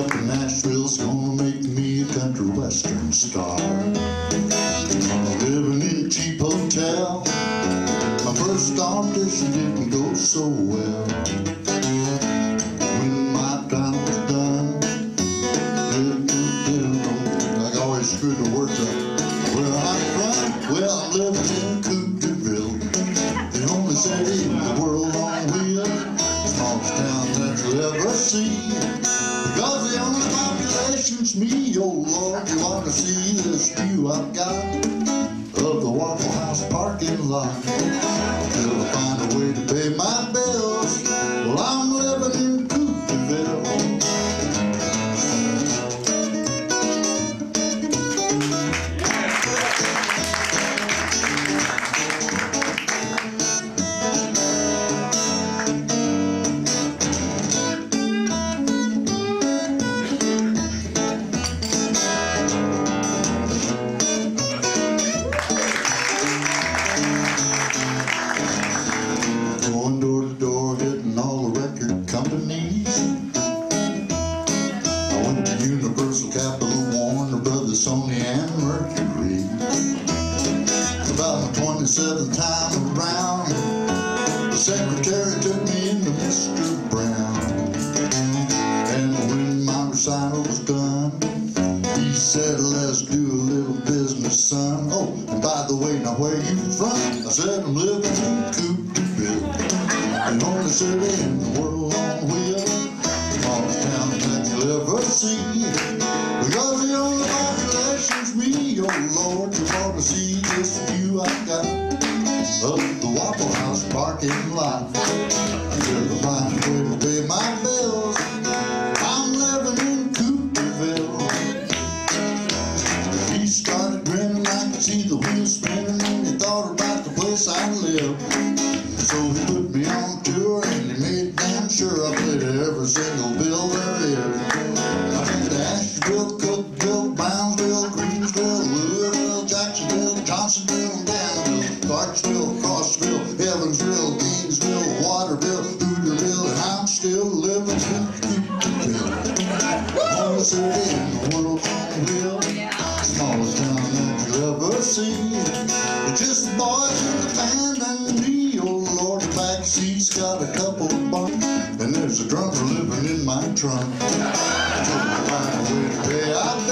up in Nashville's gonna make me a country western star. Living in a cheap hotel. My first audition didn't go so well. When my time was done, I always screwed the words up. Where I'm from, well, I'm living in Coupe de Ville, the only city in the world on wheels, smallest town that you'll ever see. Because the only population's me, oh Lord, you want to see this view I've got of the Waffle House parking lot. Till I find a way to pay my bills, well, I'm Going door to door, hitting all the record companies. I went to Universal, Capitol, Warner Brothers, Sony, and Mercury. About my 27th time around, the secretary took me into Mr. Brown. And when my recital was done, he said, let's do a little business, son. Oh, and by the way, now where you from? I said, I'm living city in the world on wheels. Smallest town that you'll ever see. Because the only population's me, oh Lord, you want to see this view I got of the Waffle House parking lot. I find a way to pay my bills, I'm living in Coupe de Ville. He started grinning, I could see the wheels spinning, and he thought about the place I live. So he put me on tour, and he made damn sure I played every single bill there is. I Asheville, Greensville, Louisville, Jacksonville, Johnsonville, Danville, Clarksville, Crossville, Evansville, Gainesville, Waterville, Hooterville, and I'm still city in the world wheel, smallest town that you'll ever see. Just the boys in the band Seat's got a couple of bunks, and there's a drummer living in my trunk. Until we find a way to pay our bills,